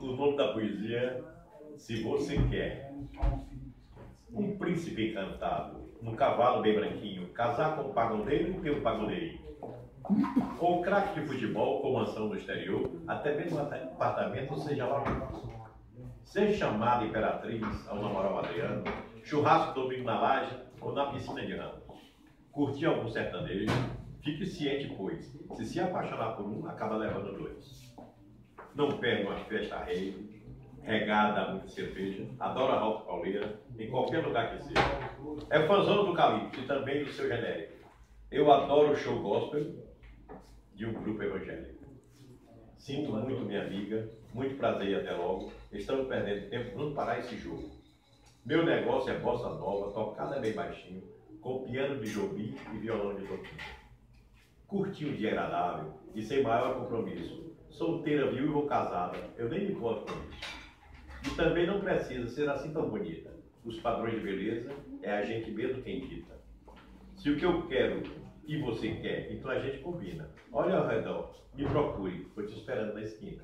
O nome da poesia, Se Você Quer. Um príncipe encantado, num cavalo bem branquinho, casar com um pagodeiro e um pagodeiro. Ou craque de futebol com mansão no exterior, até mesmo apartamento, seja lá Ser chamada imperatriz ao namorar o Adriano, churrasco domingo na laje ou na piscina de ramos. Curtir algum sertanejo, fique ciente, pois, se se apaixonar por um, acaba levando dois. Não perde uma festa rei, regada a muita cerveja, adora rock pauleira, em qualquer lugar que seja. É fãzão do Calypso e também do seu genérico. Eu adoro o show gospel de um grupo evangélico. Sinto muito, minha amiga, muito prazer e até logo. Estamos perdendo tempo, vamos parar esse jogo. Meu negócio é bossa nova, tocada bem baixinho, com piano de Jobim e violão de toquinho. Curti um dia agradável e sem maior compromisso. Solteira, viúva ou casada, eu nem me importo com isso. E também não precisa ser assim tão bonita. Os padrões de beleza é a gente mesmo quem dita. Se o que eu quero e você quer, então a gente combina. Olha ao redor, me procure, estou te esperando na esquina.